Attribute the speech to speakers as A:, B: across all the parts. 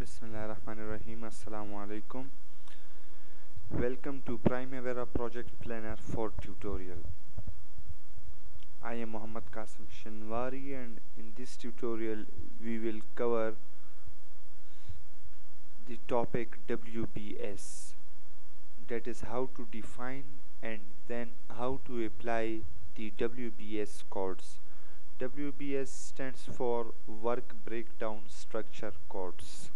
A: Bismillahirrahmanirrahim. Assalamu alaikum. Welcome to Primavera Project Planner 4 tutorial. I am Muhammad Qasim Shinwari and in this tutorial we will cover the topic WBS that is how to define and then how to apply the WBS codes. WBS stands for work breakdown structure codes.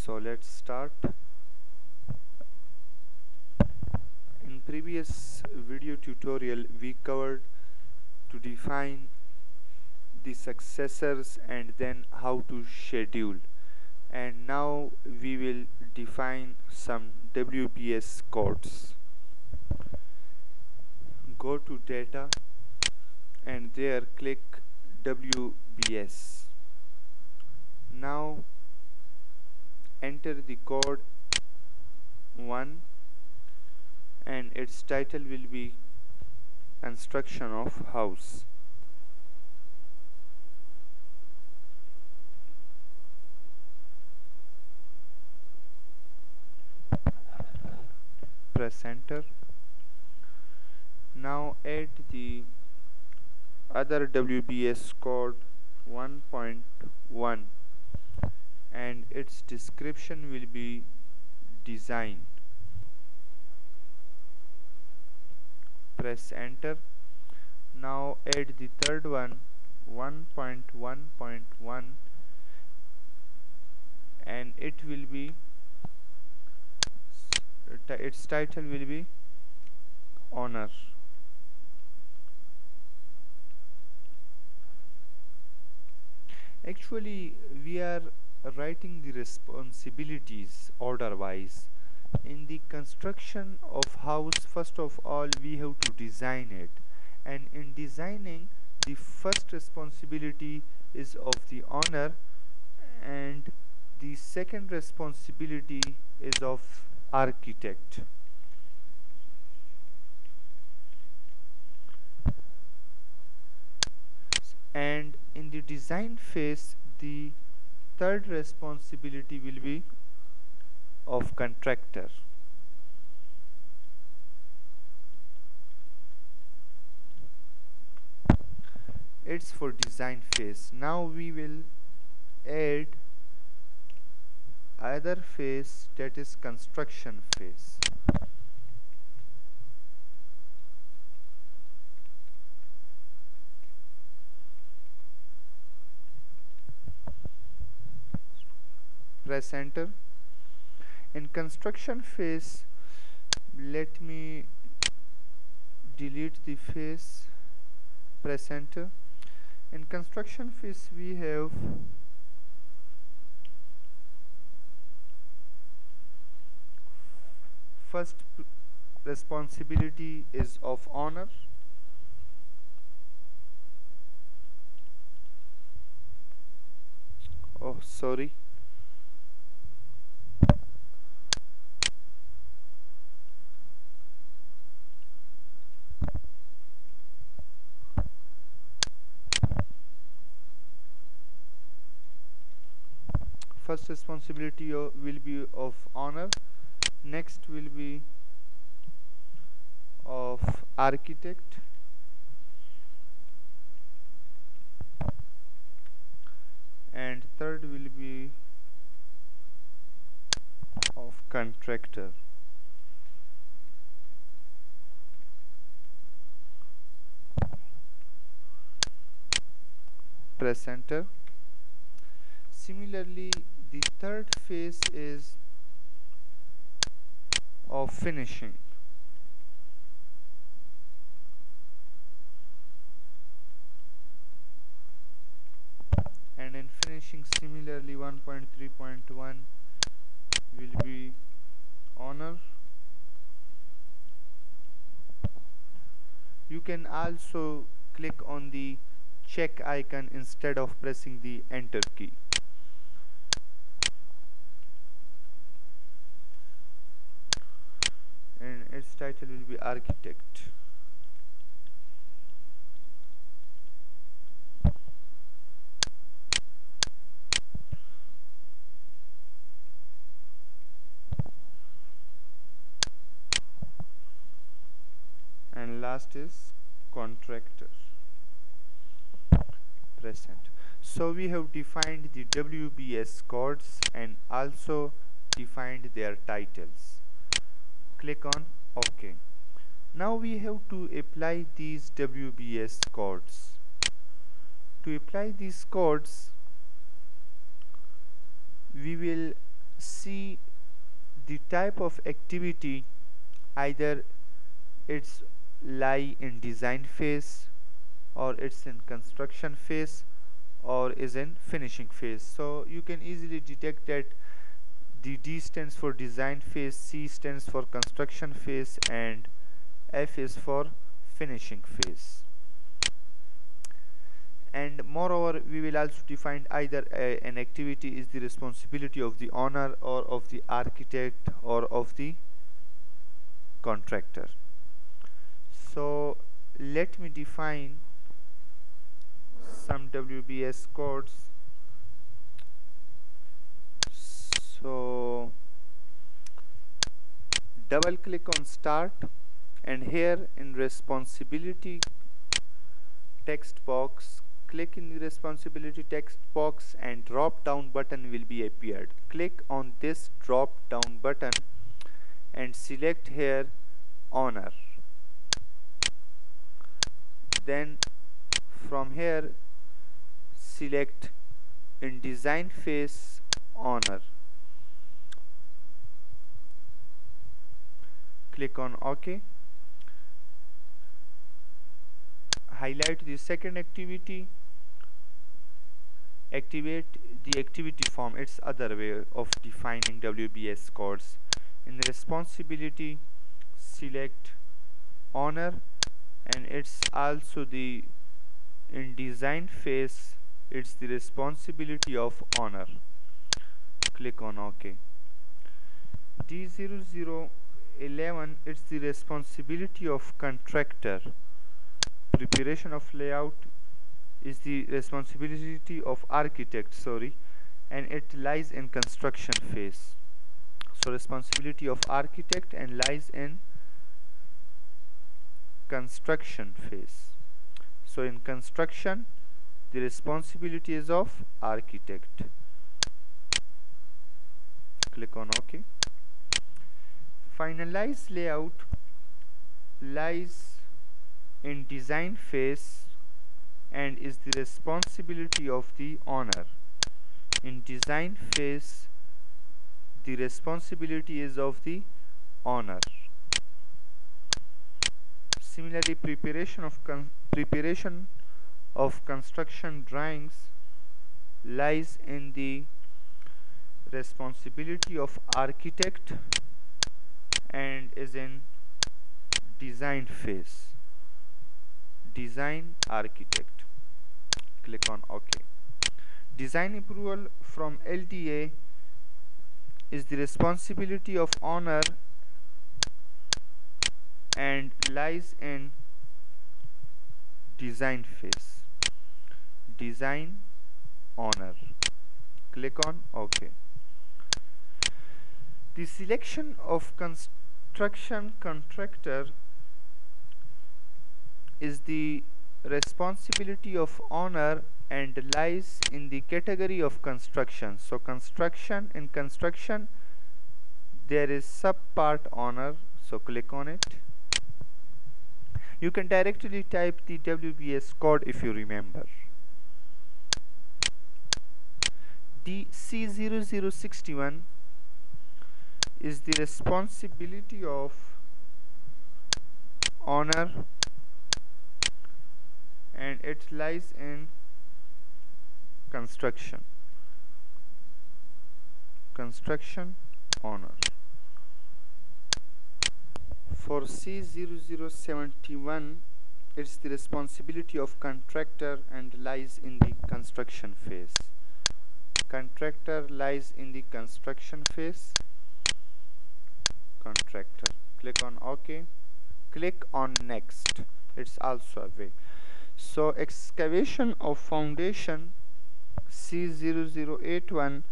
A: So let's start. In previous video tutorial we covered to define the successors and then how to schedule. And now we will define some WBS codes. Go to data and there click WBS now enter the code 1 and its title will be construction of house. Press enter. Now add the other WBS code 1.1 and its description will be design press enter. Now add the third one 1.1.1 and it will be its title will be owner actually we are writing the responsibilities order wise in the construction of house first of all we have to design it. And in designing the first responsibility is of the owner and the second responsibility is of architect. And in the design phase the third responsibility will be of contractor. It's for design phase. Now we will add other phase that is construction phase press enter in construction phase let me delete the phase press enter in construction phase we have first responsibility is of honor oh sorry first responsibility will be of owner next will be of architect. And third will be of contractor. Press enter similarly the third phase is of finishing. And in finishing similarly 1.3.1 will be honor. You can also click on the check icon instead of pressing the enter key its title will be architect. And last is contractor. Present. So we have defined the WBS codes and also defined their titles. Click on OK now we have to apply these WBS codes to apply these codes we will see the type of activity either it's lie in design phase or it's in construction phase or is in finishing phase. So you can easily detect that the D stands for design phase C stands for construction phase and F is for finishing phase. And moreover we will also define either a, an activity is the responsibility of the owner or of the architect or of the contractor. So let me define some WBS codes so double click on start and here in responsibility text box click in the responsibility text box and drop down button will be appeared. Click on this drop down button and select here owner then from here select in design phase owner click on ok. Highlight the second activity. Activate the activity form. It's other way of defining WBS codes. In the responsibility select owner and it's also the in design phase it's the responsibility of owner click on ok D0011 it's the responsibility of contractor. Preparation of layout is the responsibility of architect sorry and it lies in construction phase. So responsibility of architect and lies in construction phase. So in construction the responsibility is of architect. Click on ok finalize layout lies in design phase and is the responsibility of the owner. In design phase the responsibility is of the owner. Similarly preparation of preparation of construction drawings lies in the responsibility of architect and is in design phase. Design architect. Click on ok. Design approval from LTA is the responsibility of owner and lies in design phase. Design owner. Click on ok. The selection of construction contractor is the responsibility of owner and lies in the category of construction. So construction in construction there is subpart owner. So click on it. You can directly type the WBS code if you remember. The C0061 is the responsibility of owner and it lies in construction. Construction owner for C0071 it's the responsibility of contractor and lies in the construction phase. Contractor lies in the construction phase contractor. Click on ok. Click on next. It's also a way. So excavation of foundation C0081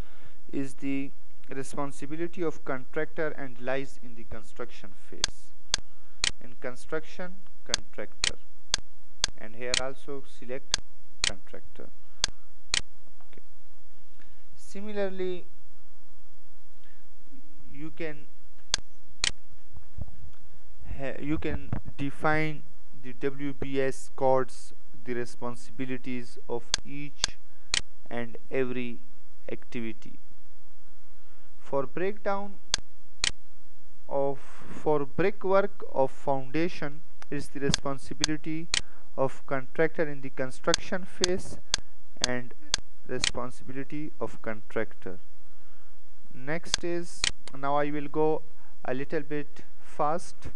A: is the responsibility of contractor and lies in the construction phase. In construction contractor. And here also select contractor. Okay. similarly you can you can define the WBS codes the responsibilities of each and every activity. For breakdown of for brickwork of foundation is the responsibility of contractor in the construction phase and responsibility of contractor. Next is now I will go a little bit fast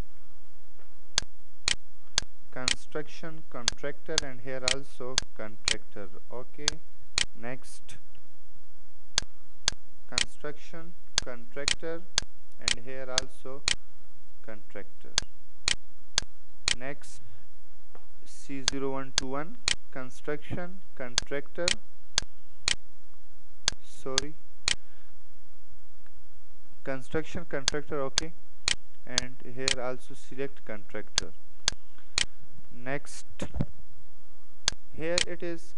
A: construction contractor and here also contractor. Okay next. Construction contractor and here also contractor. Next. C0121 construction contractor. Sorry. Construction contractor okay. And here also select contractor next. Here it is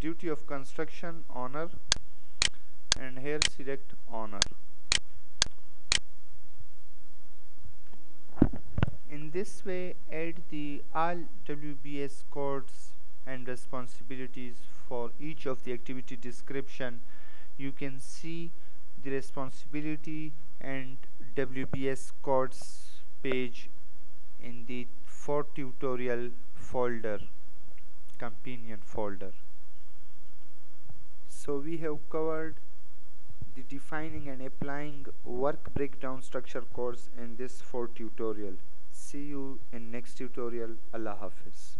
A: duty of construction honor and here select honor. In this way add the all WBS codes and responsibilities for each of the activity description. You can see the responsibility and WBS codes page in the for tutorial folder companion folder. So we have covered the defining and applying work breakdown structure course in this for tutorial. See you in next tutorial. Allah hafiz